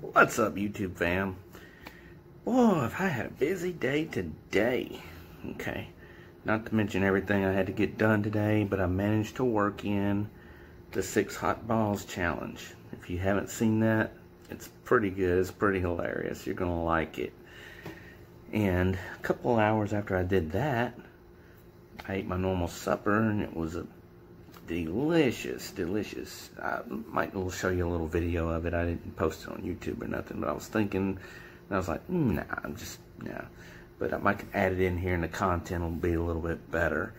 What's up, YouTube fam? Boy, have I had a busy day today. Okay. Not to mention everything I had to get done today, but I managed to work in the Six Hot Balls Challenge. If you haven't seen that, it's pretty good. It's pretty hilarious. You're going to like it. And a couple hours after I did that, I ate my normal supper, and it was a delicious, delicious. I might will show you a little video of it. I didn't post it on YouTube or nothing, but I was thinking, and I was like, mm, nah, I'm just, nah. But I might add it in here and the content will be a little bit better.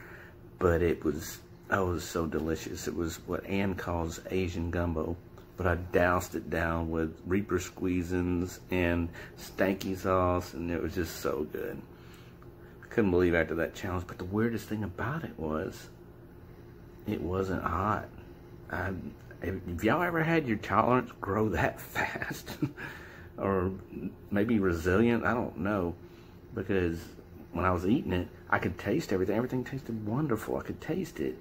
But it was, oh, it was so delicious. It was what Ann calls Asian gumbo. But I doused it down with Reaper squeezins and stanky sauce, and it was just so good. I couldn't believe after that challenge. But the weirdest thing about it was, it wasn't hot. I, if y'all ever had your tolerance grow that fast, or maybe resilient, I don't know, because when I was eating it, I could taste everything. Everything tasted wonderful. I could taste it,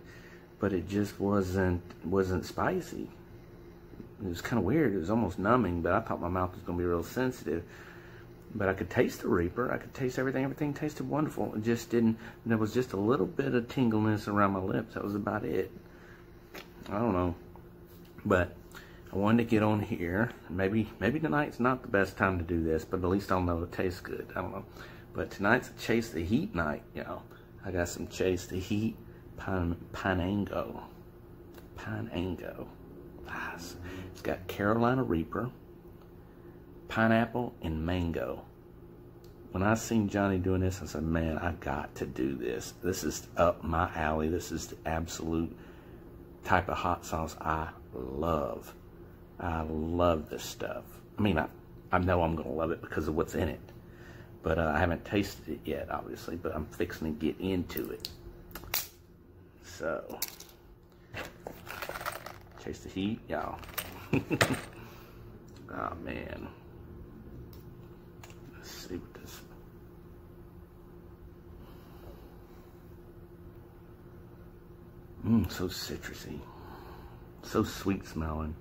but it just wasn't wasn't spicy. It was kind of weird. It was almost numbing, but I thought my mouth was going to be real sensitive. But I could taste the Reaper. I could taste everything. Everything tasted wonderful. It just didn't, there was just a little bit of tingleness around my lips. That was about it. I don't know. But I wanted to get on here. Maybe maybe tonight's not the best time to do this, but at least I'll know it tastes good. I don't know. But tonight's a Chase the Heat night, know. I got some Chase the Heat pan, Panango. Panango. It's got Carolina Reaper pineapple and mango. When I seen Johnny doing this, I said, man, I got to do this. This is up my alley. This is the absolute type of hot sauce I love. I love this stuff. I mean, I, I know I'm going to love it because of what's in it. But uh, I haven't tasted it yet, obviously, but I'm fixing to get into it. So, chase the heat, y'all. oh, man. What this. Mmm, so citrusy. So sweet smelling.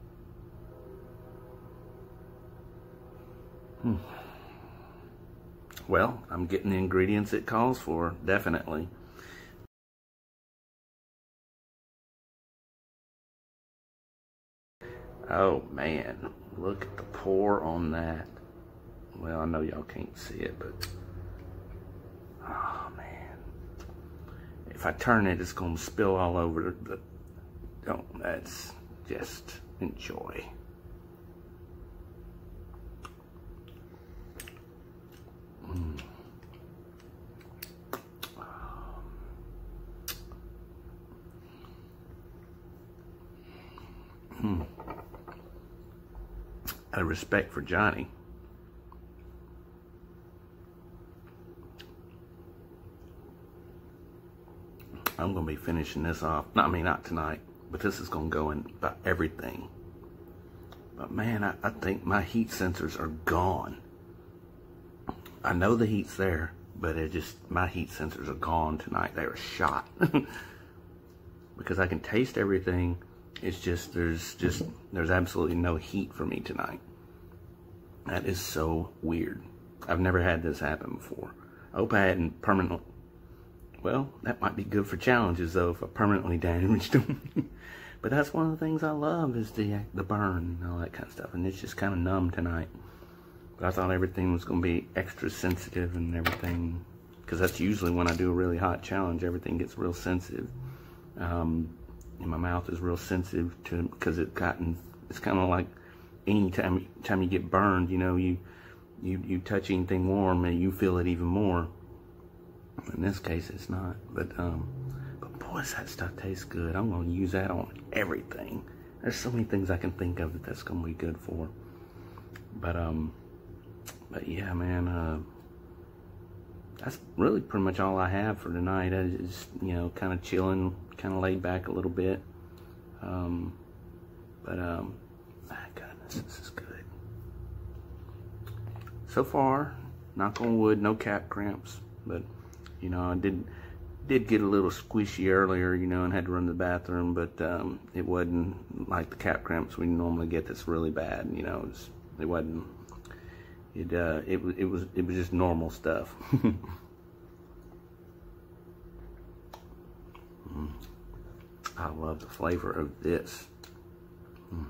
Hmm. Well, I'm getting the ingredients it calls for, definitely. Oh man, look at the pour on that. Well, I know y'all can't see it, but oh man, if I turn it, it's gonna spill all over. The, don't. That's just enjoy. Mm. Out of respect for Johnny, I'm going to be finishing this off. No, I mean, not tonight, but this is going to go in about everything. But man, I, I think my heat sensors are gone. I know the heat's there, but it just, my heat sensors are gone tonight. They were shot. because I can taste everything. It's just, there's just, there's absolutely no heat for me tonight. That is so weird. I've never had this happen before. I hope I hadn't permanently well, that might be good for challenges though if I permanently damaged them. but that's one of the things I love is the the burn and all that kind of stuff. And it's just kind of numb tonight. But I thought everything was going to be extra sensitive and everything. Because that's usually when I do a really hot challenge, everything gets real sensitive. Um, and my mouth is real sensitive to because it's gotten, it's kind of like any time, time you get burned, you know, you, you, you touch anything warm and you feel it even more. In this case, it's not. But, um, but boy, does that stuff tastes good. I'm going to use that on everything. There's so many things I can think of that that's going to be good for. But, um, but yeah, man, uh, that's really pretty much all I have for tonight. I just, you know, kind of chilling, kind of laid back a little bit. Um, but, um, my goodness, this is good. So far, knock on wood, no cap cramps, but you know, I did did get a little squishy earlier, you know, and had to run to the bathroom, but um, it wasn't like the cap cramps we normally get that's really bad, you know. It's It wasn't. It uh, it was it was it was just normal stuff. mm. I love the flavor of this. Mm.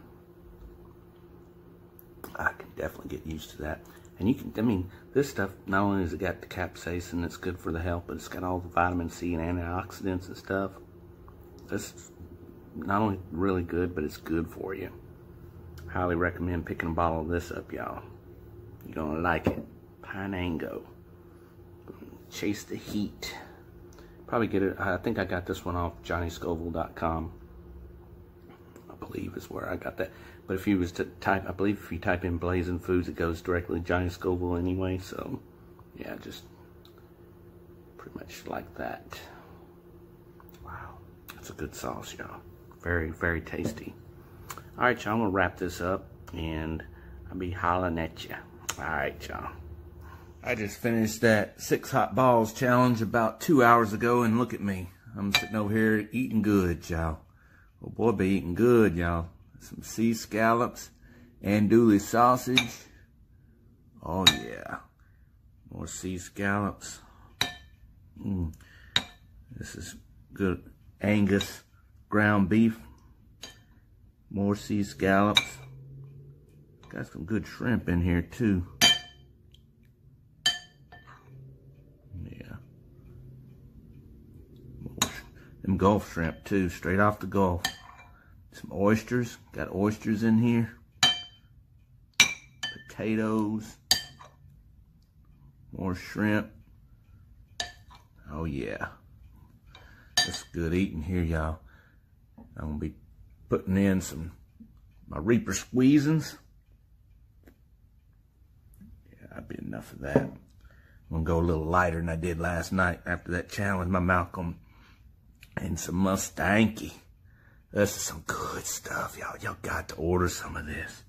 I can definitely get used to that. And you can, I mean, this stuff, not only has it got the capsaicin that's good for the health, but it's got all the vitamin C and antioxidants and stuff. It's not only really good, but it's good for you. Highly recommend picking a bottle of this up, y'all. You're gonna like it. Pineango. Chase the heat. Probably get it, I think I got this one off johnnyscoville.com. Believe is where I got that. But if you was to type, I believe if you type in Blazing Foods, it goes directly to Johnny Scoville anyway. So, yeah, just pretty much like that. Wow, that's a good sauce, y'all. Very, very tasty. All right, y'all, I'm going to wrap this up, and I'll be hollering at you. All right, y'all. I just finished that six hot balls challenge about two hours ago, and look at me. I'm sitting over here eating good, y'all. Oh boy, be eating good, y'all some sea scallops, andouille sausage. Oh yeah, more sea scallops. Mm. This is good Angus ground beef. More sea scallops. Got some good shrimp in here too. Them Gulf shrimp too, straight off the Gulf. Some oysters. Got oysters in here. Potatoes. More shrimp. Oh, yeah. That's good eating here, y'all. I'm to be putting in some my Reaper squeezins. Yeah, that'd be enough of that. I'm to go a little lighter than I did last night after that challenge, my Malcolm. And some Mustanky. This is some good stuff, y'all. Y'all got to order some of this.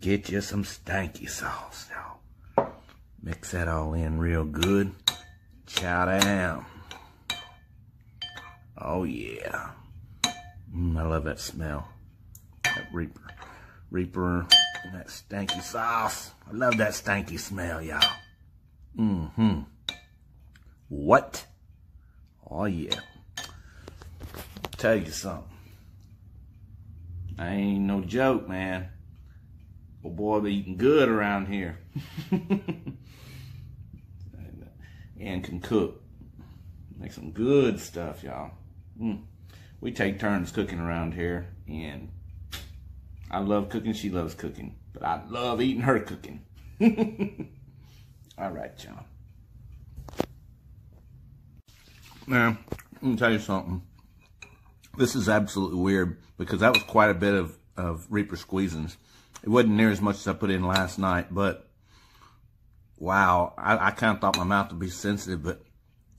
Get you some stanky sauce, y'all. Mix that all in real good. Chow down. Oh, yeah. Mm, I love that smell. That Reaper. Reaper and that stanky sauce. I love that stanky smell, y'all. Mm-hmm. What? Oh, yeah tell you something. I ain't no joke, man. Oh boy, be eating good around here. and can cook. Make some good stuff, y'all. Mm. We take turns cooking around here, and I love cooking. She loves cooking, but I love eating her cooking. All right, y'all. Now, let me tell you something. This is absolutely weird because that was quite a bit of, of Reaper squeezins. It wasn't near as much as I put in last night, but wow, I, I kind of thought my mouth would be sensitive, but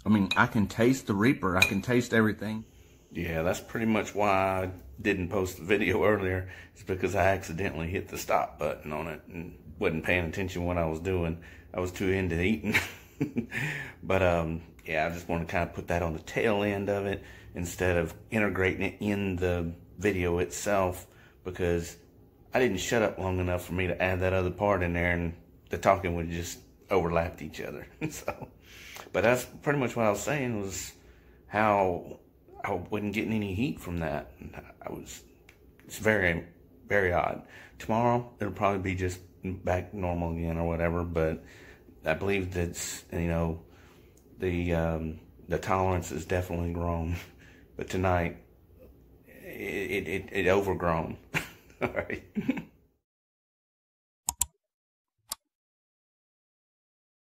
I mean, I can taste the Reaper. I can taste everything. Yeah, that's pretty much why I didn't post the video earlier. It's because I accidentally hit the stop button on it and wasn't paying attention to what I was doing. I was too into eating. but um, yeah, I just want to kind of put that on the tail end of it instead of integrating it in the video itself because I didn't shut up long enough for me to add that other part in there and the talking would just overlapped each other. so, but that's pretty much what I was saying was how I wasn't getting any heat from that. I was, it's very, very odd. Tomorrow, it'll probably be just back normal again or whatever, but I believe that's, you know, the, um, the tolerance is definitely grown. But tonight, it, it, it overgrown. All right.